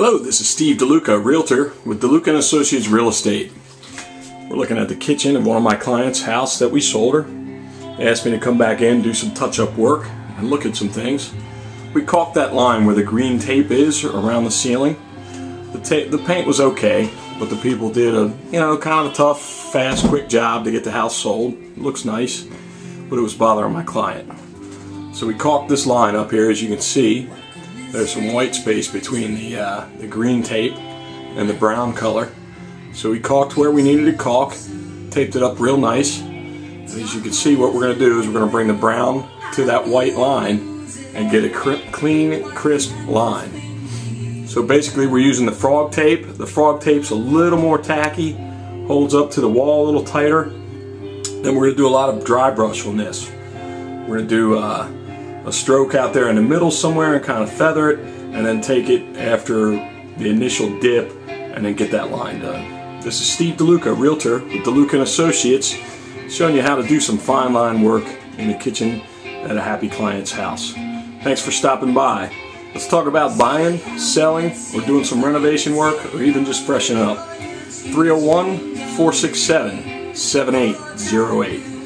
Hello, this is Steve DeLuca, Realtor with DeLuca & Associates Real Estate. We're looking at the kitchen of one of my clients' house that we sold her. They asked me to come back in, do some touch-up work, and look at some things. We caulked that line where the green tape is around the ceiling. The, tape the paint was okay, but the people did a, you know, kind of a tough, fast, quick job to get the house sold. It looks nice, but it was bothering my client. So we caulked this line up here, as you can see. There's some white space between the, uh, the green tape and the brown color. So we caulked where we needed to caulk, taped it up real nice. As you can see, what we're going to do is we're going to bring the brown to that white line and get a clean, crisp line. So basically we're using the frog tape. The frog tape's a little more tacky, holds up to the wall a little tighter. Then we're going to do a lot of dry brush on this. We're going to do uh, a stroke out there in the middle somewhere and kind of feather it and then take it after the initial dip and then get that line done. This is Steve DeLuca, Realtor with DeLuca & Associates, showing you how to do some fine line work in the kitchen at a happy client's house. Thanks for stopping by. Let's talk about buying, selling, or doing some renovation work, or even just freshen up. 301 467 7808.